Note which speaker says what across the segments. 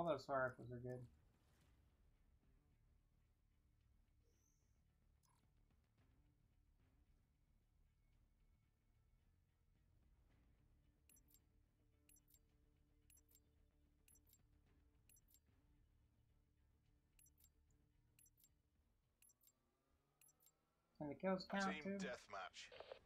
Speaker 1: all those fire rifles are good. And the kills count
Speaker 2: Team
Speaker 1: too?
Speaker 2: deathmatch.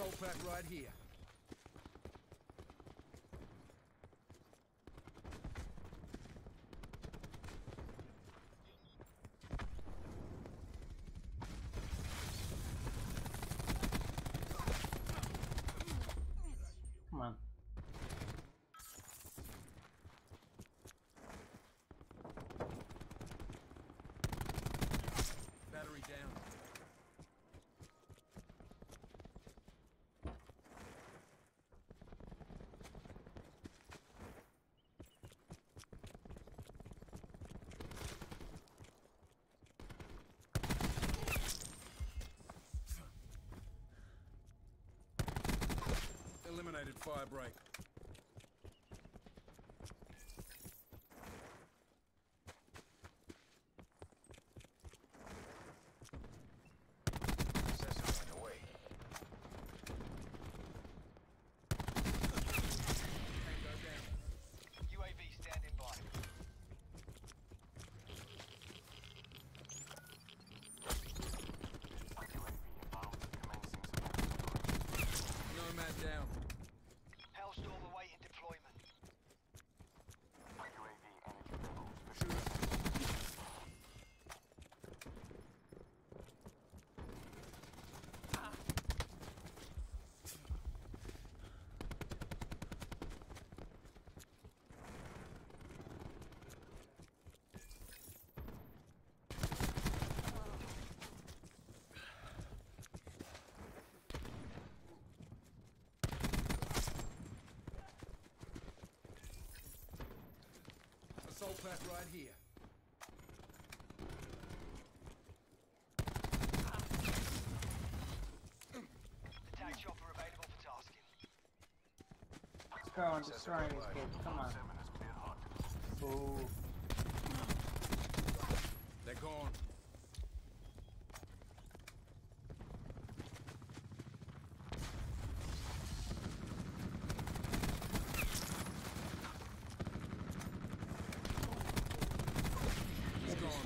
Speaker 3: Assault pack right here.
Speaker 1: Come on.
Speaker 3: Battery down. Eliminated
Speaker 2: Firebreak.
Speaker 3: Assault pack right here.
Speaker 2: Attack chopper available for tasking.
Speaker 1: Let's go and destroy these kids. Come on. Ooh.
Speaker 3: They're gone.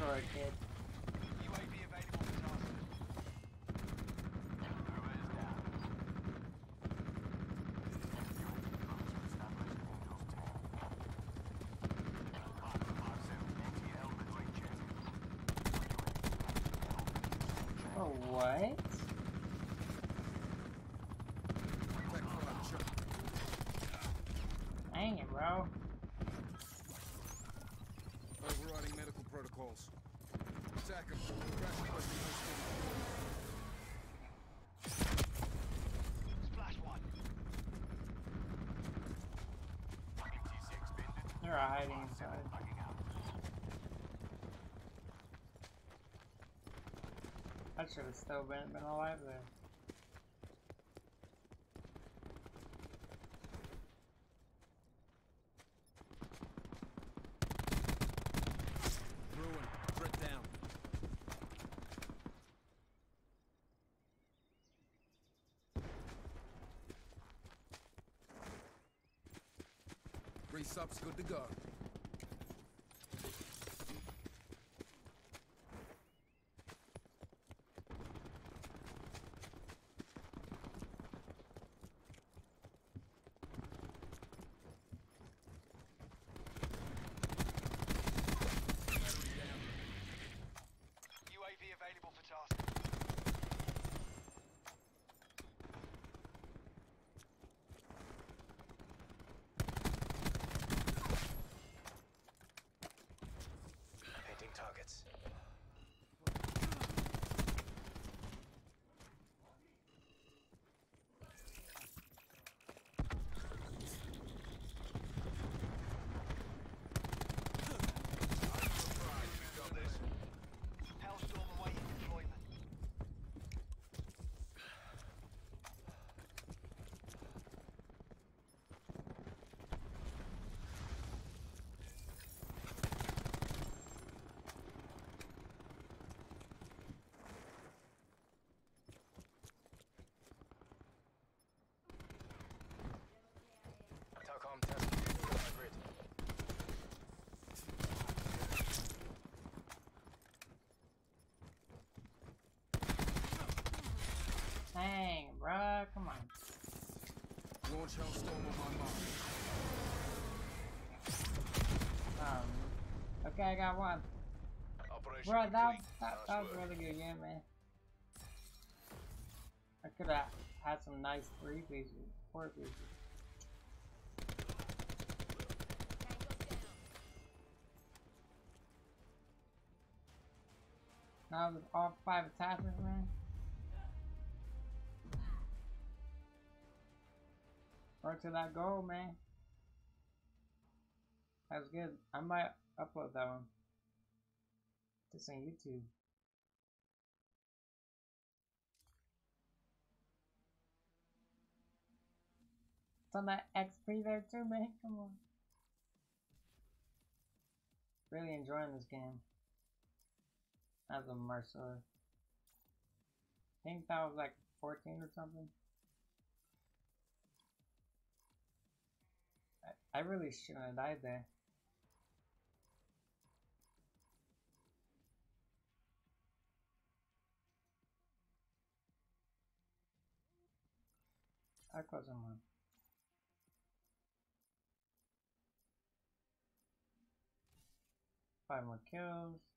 Speaker 1: Get destroyed, kid. They're hiding inside. I should have still been, been alive there.
Speaker 3: Three subs good to go. Launch Hellstorm on my mark.
Speaker 1: Um, okay, I got one.
Speaker 4: Operation
Speaker 1: Bro, that, that, that was
Speaker 4: work.
Speaker 1: really good, yeah, man. I could have had some nice three pieces, four pieces. Now with all five attachments, man. Run to that goal, man. That's good. I might upload that one. This on YouTube. It's on that XP there too, man. Come on. Really enjoying this game. As a Mercer. I think that was like 14 or something. I, really shouldn't have died there. I close them. Five more kills.